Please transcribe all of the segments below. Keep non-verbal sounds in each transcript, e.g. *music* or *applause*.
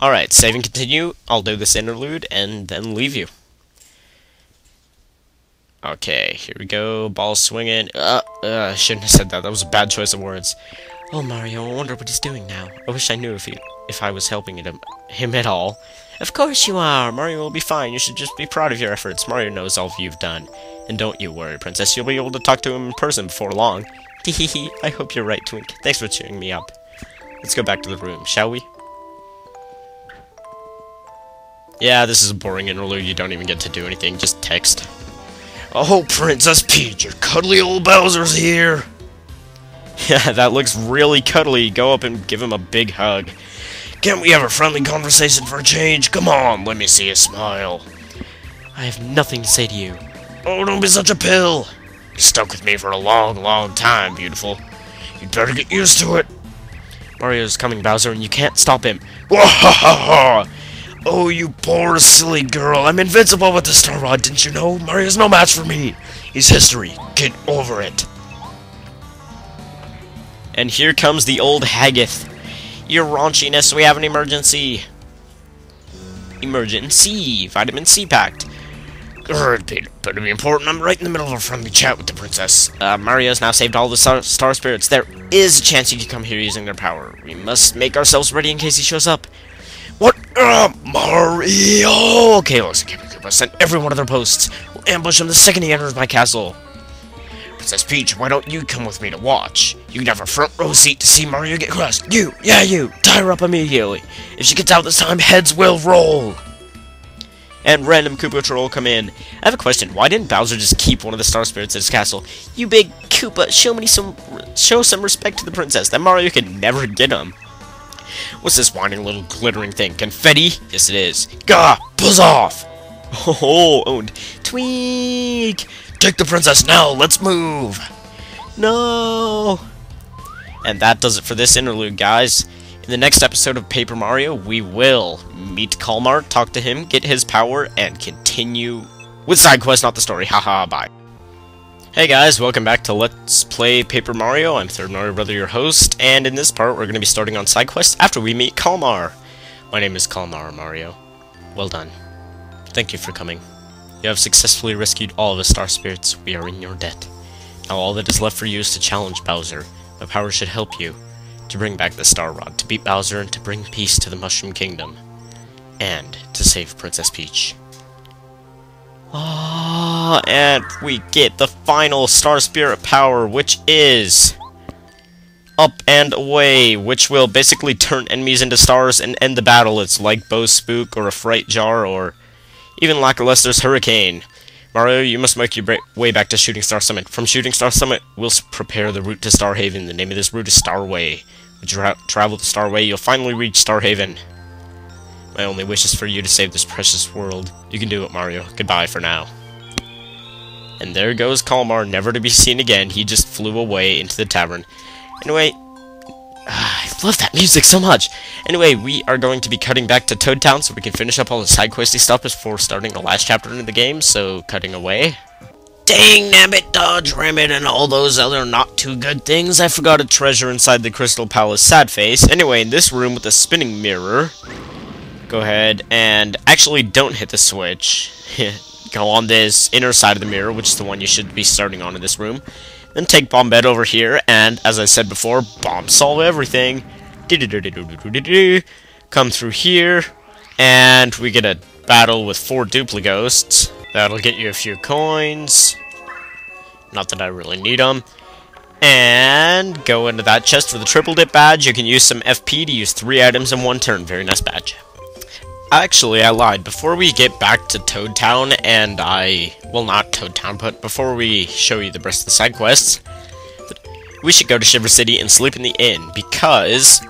Alright, save and continue. I'll do this interlude and then leave you. Okay, here we go. Ball swinging. Uh, uh, shouldn't have said that. That was a bad choice of words. Oh, Mario, I wonder what he's doing now. I wish I knew if he, if I was helping him, him at all. Of course you are. Mario will be fine. You should just be proud of your efforts. Mario knows all you've done. And don't you worry, Princess. You'll be able to talk to him in person before long. *laughs* Hehehe. I hope you're right, Twink. Thanks for cheering me up. Let's go back to the room, shall we? Yeah, this is a boring interlude. You don't even get to do anything. Just text. Oh, Princess Peach, your cuddly old Bowser's here. *laughs* Yeah, that looks really cuddly. Go up and give him a big hug. Can't we have a friendly conversation for a change? Come on, let me see a smile. I have nothing to say to you. Oh, don't be such a pill. You stuck with me for a long, long time, beautiful. You'd better get used to it. Mario's coming, Bowser, and you can't stop him. *laughs* Wahahaha! Oh, you poor, silly girl. I'm invincible with the Star Rod, didn't you know? Mario's no match for me. He's history. Get over it. And here comes the old Haggith. Your raunchiness, we have an emergency. Emergency. Vitamin C packed. Good, better be important. I'm right in the middle of a friendly chat with the princess. Uh, Mario's now saved all the star, star spirits. There is a chance he could come here using their power. We must make ourselves ready in case he shows up. Uh, Mario! Okay, send every one of their posts. We'll ambush him the second he enters my castle. Princess Peach, why don't you come with me to watch? You can have a front row seat to see Mario get crushed. You, yeah, you, tie her up immediately. If she gets out this time, heads will roll. And random Koopatrol come in. I have a question. Why didn't Bowser just keep one of the Star Spirits at his castle? You big Koopa, show me some, show some respect to the princess. That Mario could never get him. What's this whining little glittering thing? Confetti? Yes, it is. Gah! Buzz off! Oh, oh owned. Tweak! Take the princess now, let's move! No! And that does it for this interlude, guys. In the next episode of Paper Mario, we will meet Kalmar, talk to him, get his power, and continue with side quest, not the story. Haha, bye. Hey guys, welcome back to Let's Play Paper Mario. I'm Third Mario Brother, your host, and in this part, we're going to be starting on side quests after we meet Kalmar. My name is Kalmar Mario. Well done. Thank you for coming. You have successfully rescued all the Star Spirits. We are in your debt. Now all that is left for you is to challenge Bowser. My power should help you to bring back the Star Rod, to beat Bowser, and to bring peace to the Mushroom Kingdom. And to save Princess Peach. Ah, and we get the final Star Spirit power, which is... Up and Away, which will basically turn enemies into stars and end the battle. It's like Bow Spook, or a Fright Jar, or even Lakilester's Hurricane. Mario, you must make your way back to Shooting Star Summit. From Shooting Star Summit, we'll prepare the route to Star Haven. The name of this route is Starway. When you tra travel to Starway, you'll finally reach Star Haven. My only wish is for you to save this precious world. You can do it, Mario. Goodbye for now. And there goes Kalmar, never to be seen again. He just flew away into the tavern. Anyway, *sighs* I love that music so much. Anyway, we are going to be cutting back to Toad Town so we can finish up all the side questy stuff before starting the last chapter in the game, so cutting away. Dang nabbit, dodge, Remit, and all those other not too good things. I forgot a treasure inside the Crystal Palace sad face. Anyway, in this room with the spinning mirror, go ahead and actually don't hit the switch. *laughs* go on this inner side of the mirror, which is the one you should be starting on in this room. Then take Bombette over here, and as I said before, bomb solve everything. Come through here, and we get a battle with four Duplighosts. That'll get you a few coins. Not that I really need them. And go into that chest for the triple dip badge. You can use some FP to use three items in one turn. Very nice badge. Actually, I lied. Before we get back to Toad Town, and I... Well, not Toad Town, but before we show you the rest of the side quests, we should go to Shiver City and sleep in the inn, because...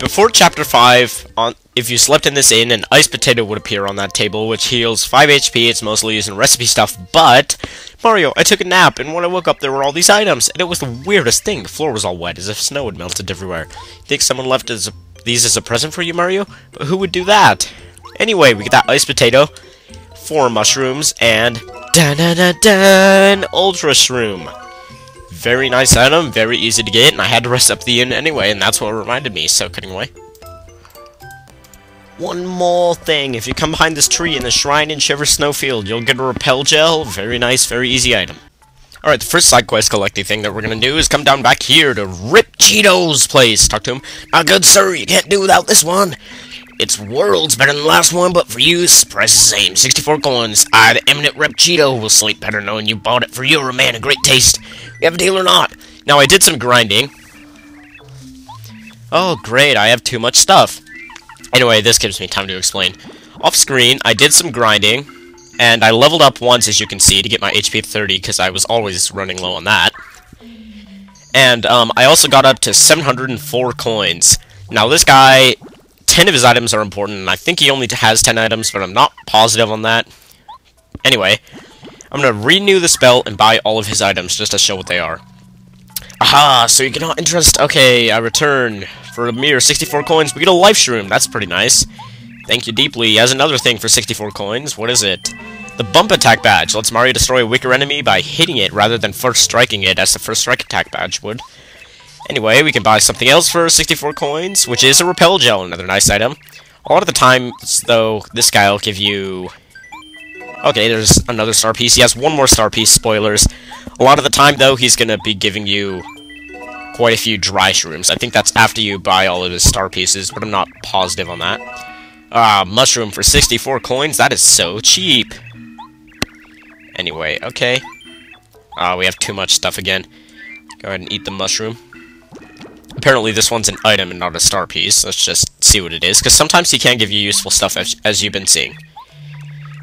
Before Chapter 5, on if you slept in this inn, an ice potato would appear on that table, which heals 5 HP. It's mostly used in recipe stuff, but... Mario, I took a nap, and when I woke up, there were all these items, and it was the weirdest thing. The floor was all wet, as if snow had melted everywhere. Think someone left as a these as a present for you, Mario? But who would do that? Anyway, we get that ice potato, four mushrooms, and dun dun dun dun ultra shroom. Very nice item, very easy to get, and I had to rest up the inn anyway, and that's what reminded me, so cutting away. one more thing. If you come behind this tree in the Shrine in Shiver Snowfield, you'll get a Repel Gel. Very nice, very easy item. Alright, the first side quest collecting thing that we're gonna do is come down back here to Rip Cheato's place. Talk to him. Ah, good sir, you can't do without this one. It's worlds better than the last one, but for you, price the same. 64 coins. I, the eminent Rip Cheato, will sleep better knowing you bought it for you, a man of great taste. You have a deal or not? Now, I did some grinding. Oh, great, I have too much stuff. Anyway, this gives me time to explain. Off screen, I did some grinding, and I leveled up once, as you can see, to get my HP 30, because I was always running low on that. And um, I also got up to 704 coins. Now, this guy, 10 of his items are important, and I think he only has 10 items, but I'm not positive on that. Anyway, I'm going to renew the spell and buy all of his items, just to show what they are. Aha, so you cannot interest... Okay, I return. For a mere 64 coins, we get a life shroom. That's pretty nice. Thank you deeply. As another thing for 64 coins, what is it? The bump attack badge lets Mario destroy a weaker enemy by hitting it rather than first striking it as the first strike attack badge would. Anyway, we can buy something else for 64 coins, which is a repel gel, another nice item. A lot of the times, though, this guy will give you... Okay, there's another star piece. He has one more star piece, spoilers. A lot of the time, though, he's to be giving you quite a few dry shrooms. I think that's after you buy all of his star pieces, but I'm not positive on that. Ah, mushroom for 64 coins? That is so cheap. Anyway, okay. Ah, uh, we have too much stuff again. Go ahead and eat the mushroom. Apparently this one's an item and not a star piece. Let's just see what it is, because sometimes he can give you useful stuff, as, as you've been seeing.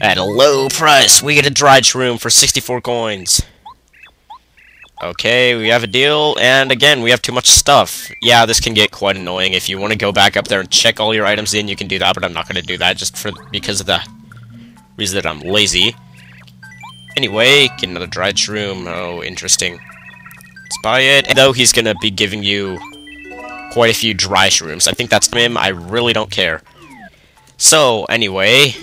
At a low price, we get a dried shroom for 64 coins. Okay, we have a deal, and again, we have too much stuff. Yeah, this can get quite annoying. If you want to go back up there and check all your items in, you can do that, but I'm not going to do that just for because of the reason that I'm lazy. Anyway, get another dried shroom. Oh, interesting. Let's buy it. And though he's going to be giving you quite a few dry shrooms. I think that's him. I really don't care. So, anyway...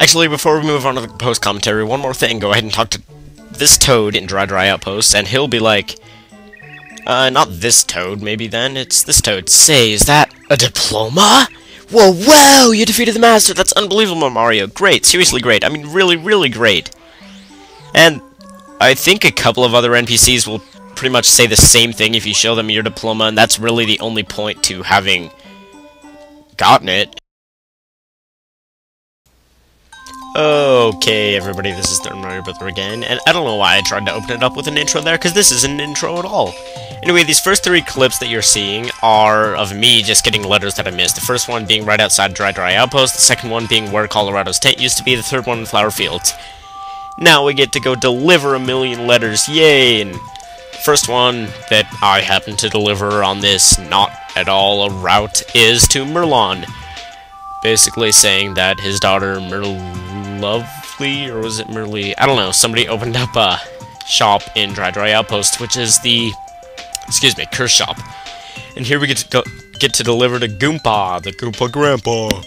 Actually, before we move on to the post-commentary, one more thing. Go ahead and talk to this toad in Dry Dry Outpost, and he'll be like, uh, not this toad, maybe then, it's this toad. Say, is that a diploma? Whoa, whoa, you defeated the master, that's unbelievable, Mario. Great, seriously great, I mean, really, really great. And I think a couple of other NPCs will pretty much say the same thing if you show them your diploma, and that's really the only point to having gotten it. Okay, everybody, this is Third Mario Brother again, and I don't know why I tried to open it up with an intro there, because this isn't an intro at all. Anyway, these first three clips that you're seeing are of me just getting letters that I missed. The first one being right outside Dry Dry Outpost, the second one being where Kolorado's tent used to be, the third one in Flower Fields. Now we get to go deliver a million letters, yay! And first one that I happen to deliver on this not at all a route is to Merlon. Basically saying that his daughter Merlon Lovely, or was it merely... I don't know, somebody opened up a shop in Dry Dry Outpost, which is the... Excuse me, Curse Shop. And here we get to go, get to deliver to Goomba, the Goomba Grandpa.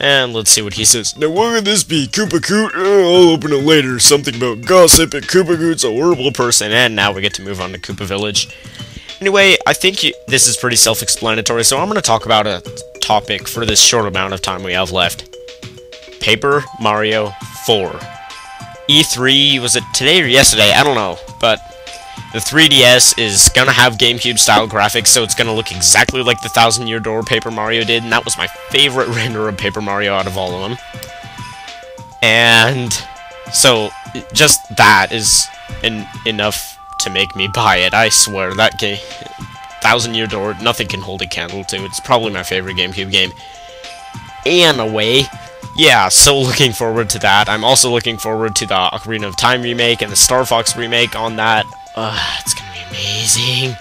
And let's see what he says. Now, what would this be? Koopa Koot? Uh, I'll open it later. Something about gossip and Koopa Koot's a horrible person. And now we get to move on to Koopa Village. Anyway, I think you, this is pretty self-explanatory, so I'm going to talk about a topic for this short amount of time we have left. Paper Mario 4. E3, was it today or yesterday? I don't know, but the 3DS is gonna have GameCube-style graphics, so it's gonna look exactly like the Thousand Year Door Paper Mario did, and that was my favorite *laughs* render of Paper Mario out of all of them. And so, just that is en enough to make me buy it. I swear, that game... Thousand Year Door, nothing can hold a candle to. It's probably my favorite GameCube game. Anyway, yeah, so looking forward to that. I'm also looking forward to the Ocarina of Time remake and the Star Fox remake on that. Uh, it's gonna be amazing.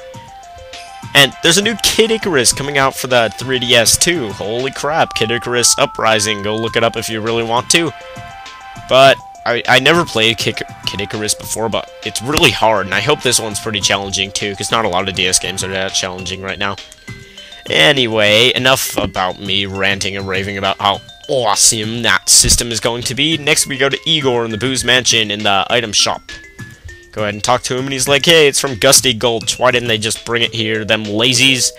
And there's a new Kid Icarus coming out for the 3DS too. Holy crap, Kid Icarus Uprising. Go look it up if you really want to. But I, I never played Kid, Kid Icarus before, but it's really hard, and I hope this one's pretty challenging too, because not a lot of DS games are that challenging right now. Anyway, enough about me ranting and raving about how awesome that system is going to be. Next we go to Igor in the Boo's Mansion in the item shop. Go ahead and talk to him, and he's like, hey, it's from Gusty Gulch. Why didn't they just bring it here, them lazies?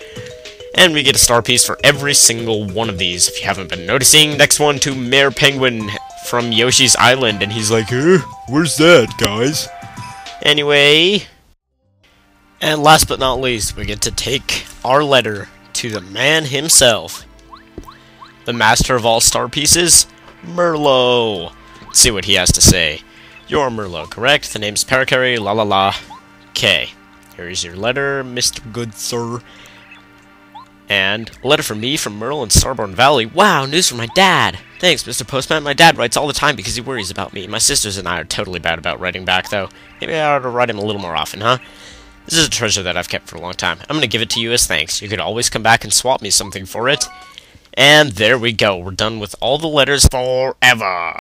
And we get a star piece for every single one of these, if you haven't been noticing. Next one to Mayor Penguin from Yoshi's Island, and he's like, Huh? Where's that, guys? Anyway. And last but not least, we get to take our letter to the man himself. The master of all star pieces, Merlow. Let's see what he has to say. You're Merlow, correct? The name's Parakarry, la la la. Okay. Here is your letter, Mr. Good Sir. And a letter from me from Merle in Starborn Valley. Wow, news from my dad. Thanks, Mr. Postman. My dad writes all the time because he worries about me. My sisters and I are totally bad about writing back, though. Maybe I ought to write him a little more often, huh? This is a treasure that I've kept for a long time. I'm to give it to you as thanks. You could always come back and swap me something for it. And there we go. We're done with all the letters forever.